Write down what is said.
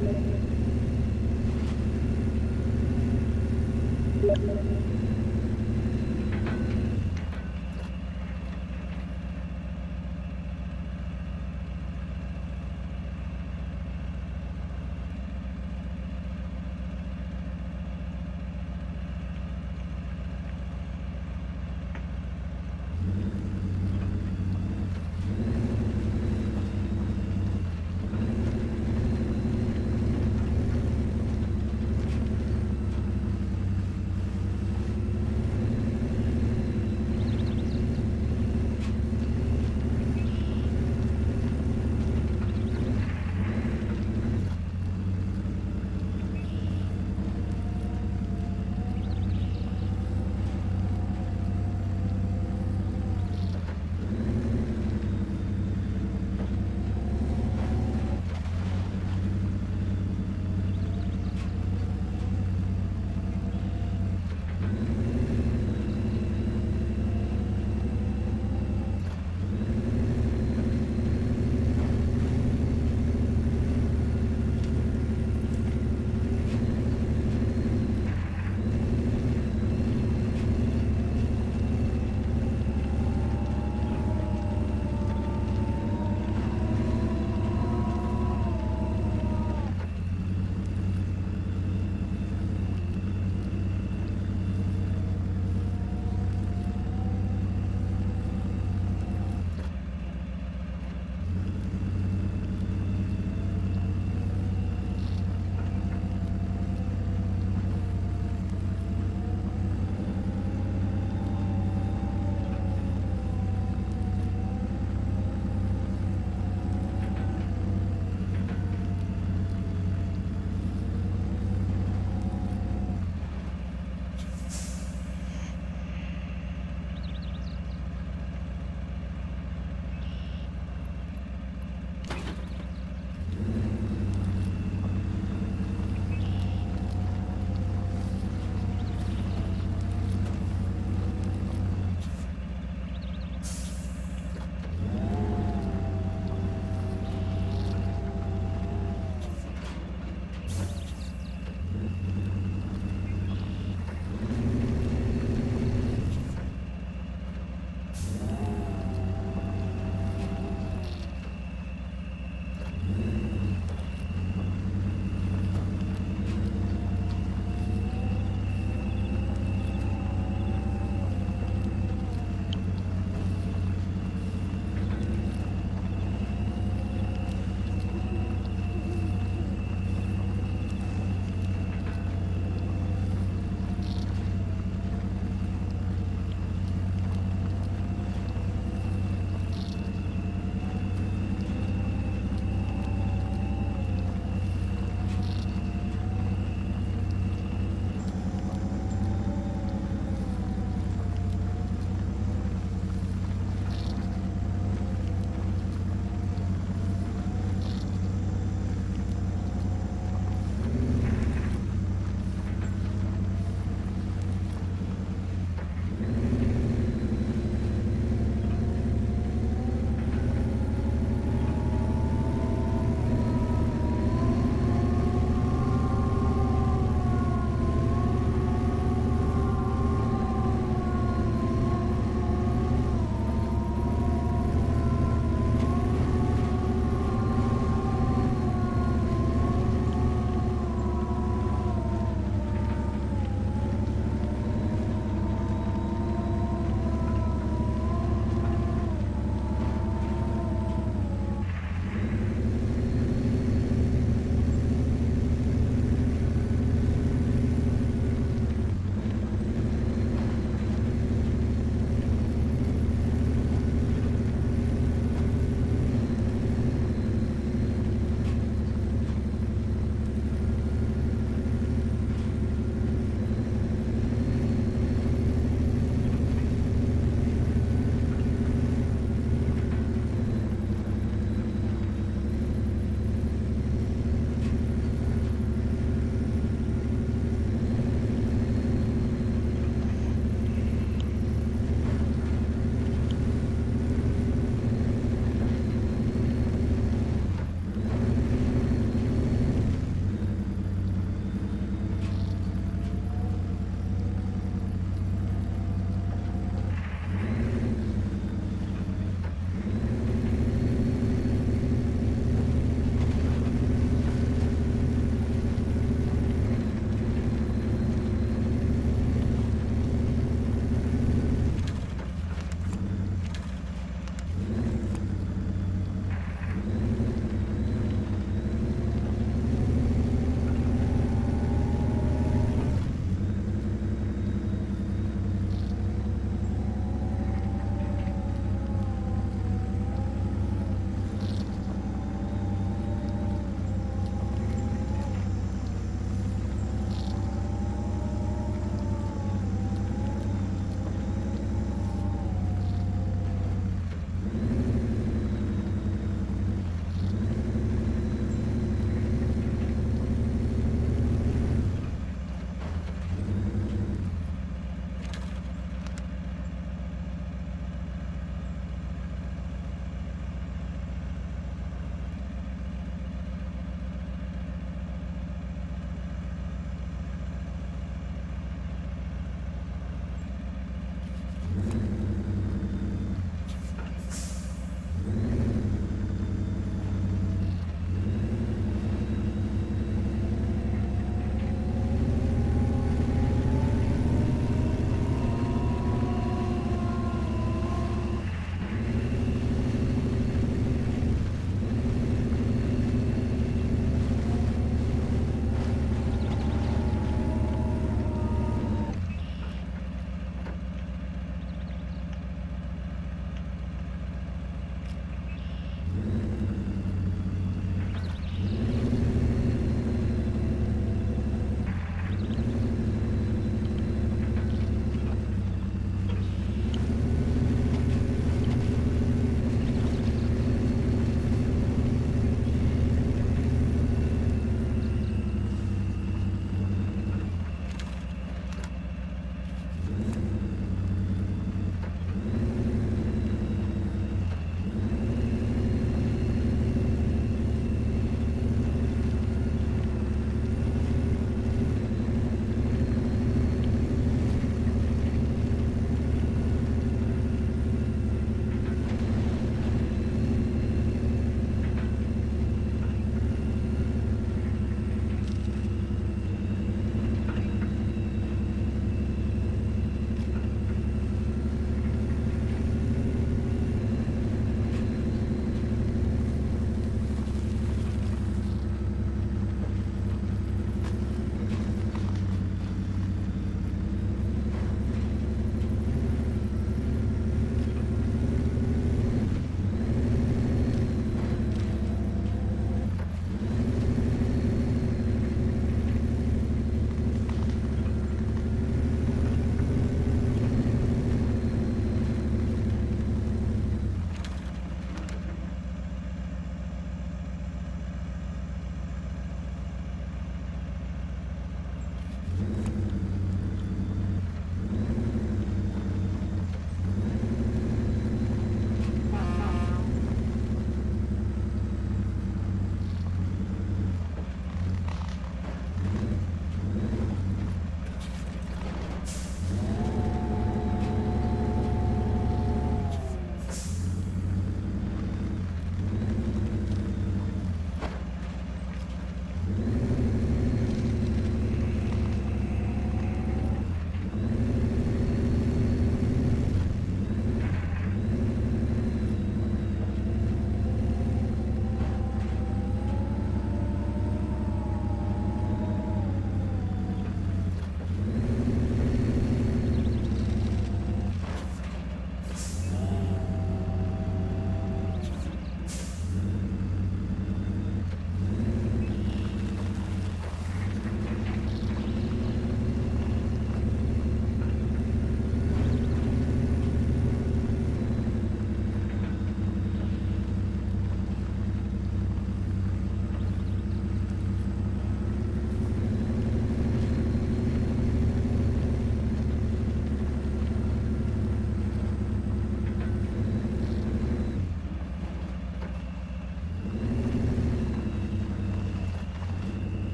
Amen.